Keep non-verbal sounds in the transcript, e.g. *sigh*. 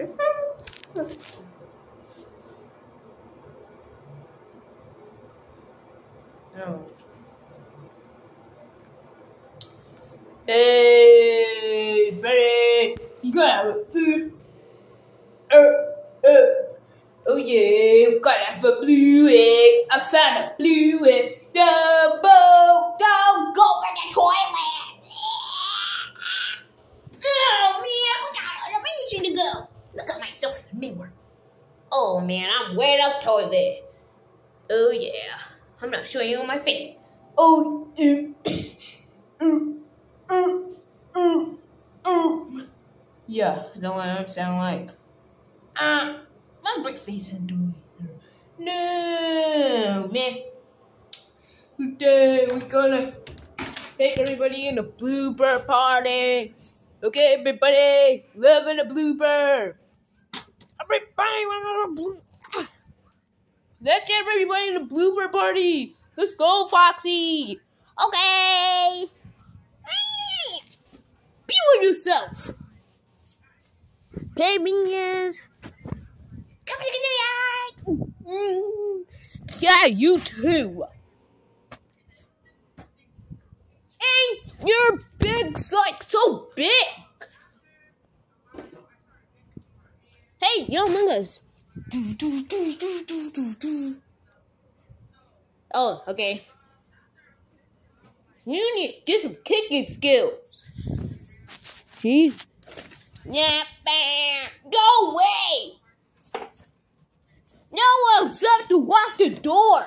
This one? No. Hey, buddy, you gotta have a. Uh, uh. Oh yeah, gotta have a blue egg. I found a blue egg. Double, don't go in the toilet. Oh man, we got a reason to go. Look at myself in the mirror. Oh man, I'm wet up toilet. Oh yeah, I'm not showing you my face. Oh, mm, *coughs* mm, mm, mm, mm. yeah, know what I sound like. Ah, uh, my big face and doing. No, man. Today we're gonna take everybody in a blooper party. Okay, everybody, loving a blooper. Everybody, want a blue. Let's get everybody in a blooper party. Let's go, Foxy. Okay. Be with yourself. Okay, minions. Come on, mm. Yeah, you too. And your big like so big. Hey, yo, Mungus. Oh, okay. You need to get some kicking skills. See? Yeah, bam. Go away. No one's up to walk the door.